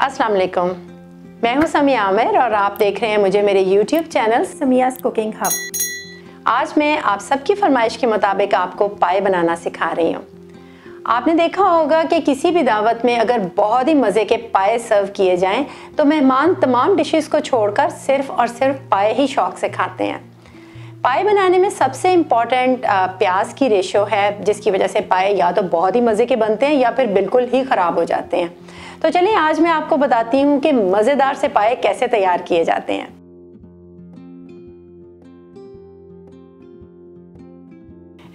अस्सलाम वालेकुम मैं हूँ समिया आमिर और आप देख रहे हैं मुझे मेरे YouTube channel Samiya's cooking hub. आज मैं आप सबकी फरमाइश के मुताबिक आपको पाए बनाना सिखा रही हूँ। आपने देखा होगा कि किसी भी दावत में अगर बहुत ही मज़े के पाए सर्व किए जाएँ तो मेहमान तमाम डिशेस को छोड़कर सिर्फ़ और सिर्फ़ पाए ही शौक से खाते हैं। पाए बनाने में सबसे इंपॉर्टेंट प्याज की रेशो है, जिसकी वजह से पाए या तो बहुत ही मज़े के बनते हैं या फिर बिल्कुल ही ख़राब हो जाते हैं। तो चलिए, आज मैं आपको बताती हूँ कि मज़ेदार से पाए कैसे तैयार किए जाते हैं।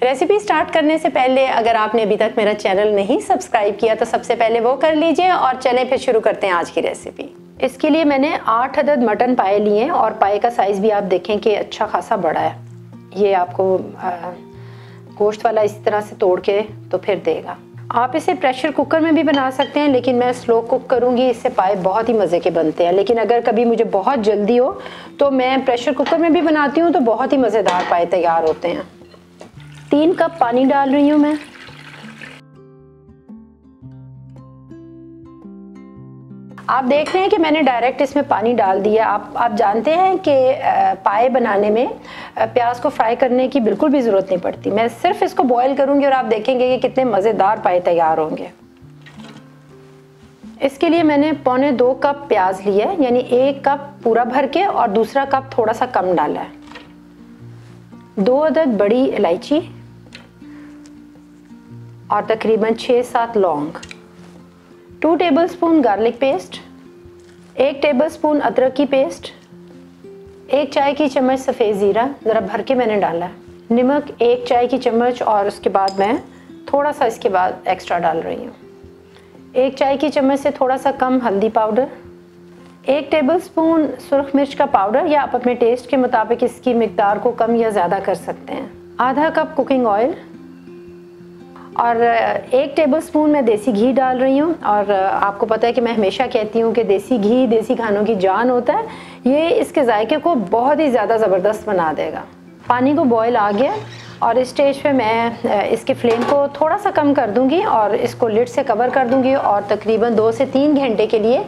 रेसिपी स्टार्ट करने से पहले, अगर आपने अभी तक मेरा चैनल नहीं सब्सक्राइब किया तो सबसे पहले वो कर लीजिए और चलें फिर शुरू करते हैं आज की रेसिपी। इसके लिए मैंने आठ अदद मटन पाए लिए और पाए का साइज़ भी आप देखें कि अच्छा खासा बड़ा है। ये आपको गोश्त वाला इस तरह से तोड़ के तो फिर देगा। आप इसे प्रेशर कुकर में भी बना सकते हैं, लेकिन मैं स्लो कुक करूँगी, इससे पाए बहुत ही मज़े के बनते हैं। लेकिन अगर कभी मुझे बहुत जल्दी हो तो मैं प्रेशर कुकर में भी बनाती हूँ तो बहुत ही मज़ेदार पाए तैयार होते हैं। तीन कप पानी डाल रही हूँ मैं। आप देख रहे हैं कि मैंने डायरेक्ट इसमें पानी डाल दिया। आप आप जानते हैं कि पाए बनाने में प्याज को फ्राई करने की बिल्कुल भी ज़रूरत नहीं पड़ती। मैं सिर्फ़ इसको बॉईल करूँगी और आप देखेंगे कि कितने मज़ेदार पाए तैयार होंगे। इसके लिए मैंने पौने दो कप प्याज लिया है, यानी एक कप पूरा भर के और दूसरा कप थोड़ा सा कम डाला है। दो अदद बड़ी इलायची और तकरीबन छः सात लौंग। टू टेबलस्पून गार्लिक पेस्ट, एक टेबलस्पून अदरक की पेस्ट, एक चाय की चम्मच सफ़ेद ज़ीरा, ज़रा भर के मैंने डाला है। नमक, एक चाय की चम्मच और उसके बाद मैं थोड़ा सा इसके बाद एक्स्ट्रा डाल रही हूँ। एक चाय की चम्मच से थोड़ा सा कम हल्दी पाउडर, एक टेबल स्पून सुरख मिर्च का पाउडर, या आप अपने टेस्ट के मुताबिक इसकी मकदार को कम या ज़्यादा कर सकते हैं। आधा कप कुकिंग ऑयल और एक टेबलस्पून मैं देसी घी डाल रही हूँ और आपको पता है कि मैं हमेशा कहती हूँ कि देसी घी, देसी खानों की जान होता है। ये इसके जायके को बहुत ही ज़्यादा ज़बरदस्त बना देगा। पानी को बॉयल आ गया और इस स्टेज पे मैं इसके फ्लेम को थोड़ा सा कम कर दूँगी और इसको लिड से कवर कर दूँगी और तकरीबन दो से तीन घंटे के लिए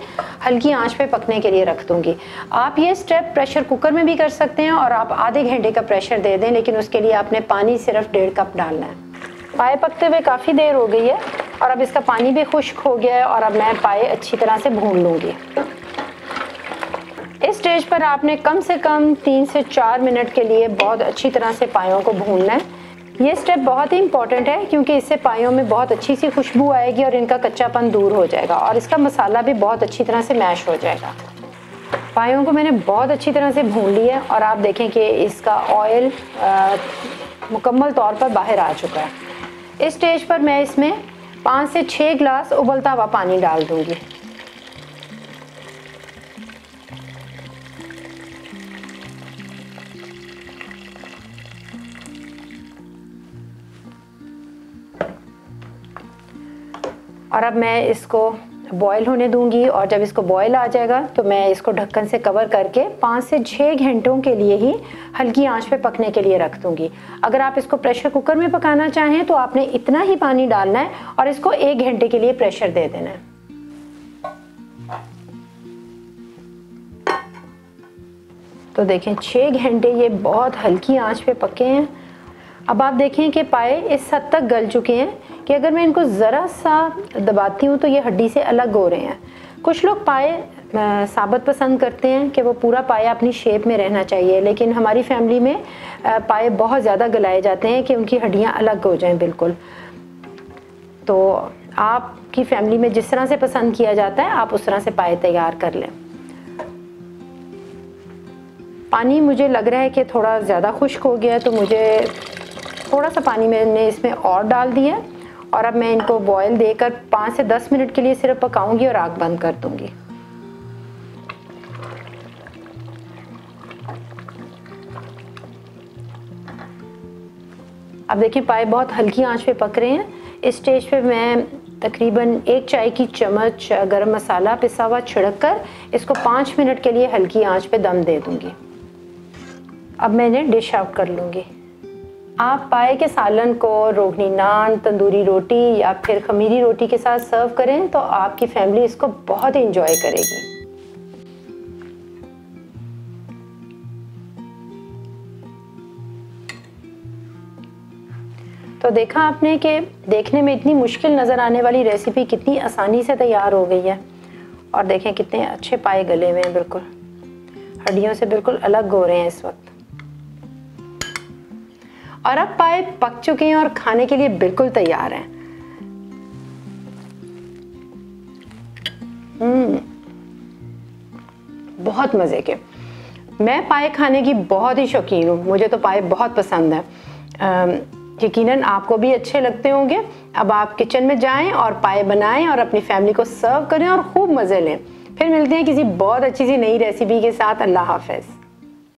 हल्की आँच पे पकने के लिए रख दूँगी। आप ये स्टेप प्रेशर कुकर में भी कर सकते हैं और आप आधे घंटे का प्रेशर दे दें, लेकिन उसके लिए आपने पानी सिर्फ़ डेढ़ कप डालना है। पाए पकते हुए काफ़ी देर हो गई है और अब इसका पानी भी खुश्क हो गया है और अब मैं पाए अच्छी तरह से भून लूँगी। इस स्टेज पर आपने कम से कम तीन से चार मिनट के लिए बहुत अच्छी तरह से पायों को भूनना है। ये स्टेप बहुत ही इंपॉर्टेंट है क्योंकि इससे पायों में बहुत अच्छी सी खुशबू आएगी और इनका कच्चापन दूर हो जाएगा और इसका मसाला भी बहुत अच्छी तरह से मैश हो जाएगा। पायों को मैंने बहुत अच्छी तरह से भून लिया है और आप देखें कि इसका ऑयल मुकम्मल तौर पर बाहर आ चुका है। इस स्टेज पर मैं इसमें पाँच से छः गिलास उबलता हुआ पानी डाल दूँगी। और अब मैं इसको बॉईल होने दूँगी और जब इसको बॉयल आ जाएगा तो मैं इसको ढक्कन से कवर करके पाँच से छः घंटों के लिए ही हल्की आँच पे पकने के लिए रख दूँगी। अगर आप इसको प्रेशर कुकर में पकाना चाहें तो आपने इतना ही पानी डालना है और इसको एक घंटे के लिए प्रेशर दे देना है। तो देखें छः घंटे ये बहुत हल्की आँच पे पके हैं। अब आप देखें कि पाए इस हद तक गल चुके हैं। कि अगर मैं इनको ज़रा सा दबाती हूँ तो ये हड्डी से अलग हो रहे हैं। कुछ लोग पाए साबत पसंद करते हैं कि वो पूरा पाया अपनी शेप में रहना चाहिए, लेकिन हमारी फैमिली में पाए बहुत ज़्यादा गलाए जाते हैं कि उनकी हड्डियाँ अलग हो जाएँ बिल्कुल। तो आपकी फैमिली में जिस तरह से पसंद किया जाता है, आप उस तरह से पाए तैयार कर लें। पानी मुझे लग रहा है कि थोड़ा ज़्यादा खुश्क हो गया तो मुझे थोड़ा सा पानी मैंने इसमें और डाल दिया और अब मैं इनको बॉईल देकर पाँच से दस मिनट के लिए सिर्फ़ पकाऊँगी और आग बंद कर दूँगी। अब देखिए, पाए बहुत हल्की आँच पे पक रहे हैं। इस स्टेज पे मैं तकरीबन एक चाय की चम्मच गरम मसाला पिसा हुआ छिड़क कर इसको पाँच मिनट के लिए हल्की आँच पे दम दे दूँगी। अब मैं इन्हें डिश आउट कर लूँगी। आप पाए के सालन को रोगनी नान, तंदूरी रोटी या फिर खमीरी रोटी के साथ सर्व करें तो आपकी फैमिली इसको बहुत इंजॉय करेगी। तो देखा आपने कि देखने में इतनी मुश्किल नज़र आने वाली रेसिपी कितनी आसानी से तैयार हो गई है। और देखें कितने अच्छे पाए गले हुए हैं, बिल्कुल। हड्डियों से बिल्कुल अलग हो रहे हैं इस वक्त। और अब पाए पक चुके हैं और खाने के लिए बिल्कुल तैयार हैं। हम्म। बहुत मज़े के। मैं पाए खाने की बहुत ही शौकीन हूँ। मुझे तो पाए बहुत पसंद है। यकीनन आपको भी अच्छे लगते होंगे। अब आप किचन में जाएँ और पाए बनाएँ और अपनी फैमिली को सर्व करें और खूब मज़े लें। फिर मिलते हैं किसी बहुत अच्छी सी नई रेसिपी के साथ। अल्लाह हाफिज़।